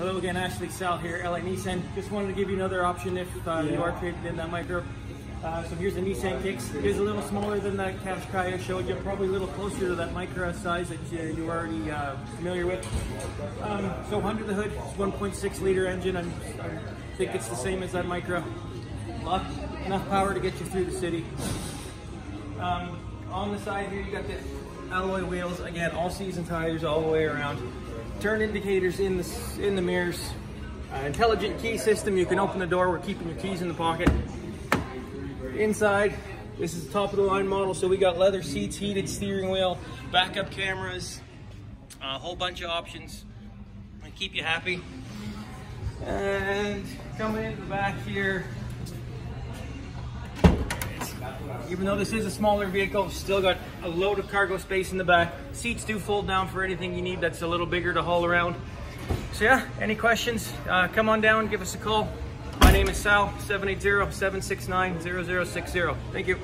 Hello again, Ashley Sal here, LA Nissan. Just wanted to give you another option if uh, you are traded in that Micra. Uh, so here's the Nissan Kicks. It is a little smaller than that Qashqai I showed you, probably a little closer to that Micra size that you, you're already uh, familiar with. Um, so under the hood, it's 1.6 liter engine. I'm, I think it's the same as that Micra. Lot, enough power to get you through the city. Um, on the side here, you got the alloy wheels. Again, all season tires all the way around. Turn indicators in the in the mirrors. Uh, intelligent key system. You can open the door. We're keeping your keys in the pocket. Inside, this is the top of the line model. So we got leather seats, heated steering wheel, backup cameras, a whole bunch of options and keep you happy. And coming in the back here, even though this is a smaller vehicle, still got a load of cargo space in the back. Seats do fold down for anything you need that's a little bigger to haul around. So yeah, any questions, uh, come on down, give us a call. My name is Sal, 780-769-0060. Thank you.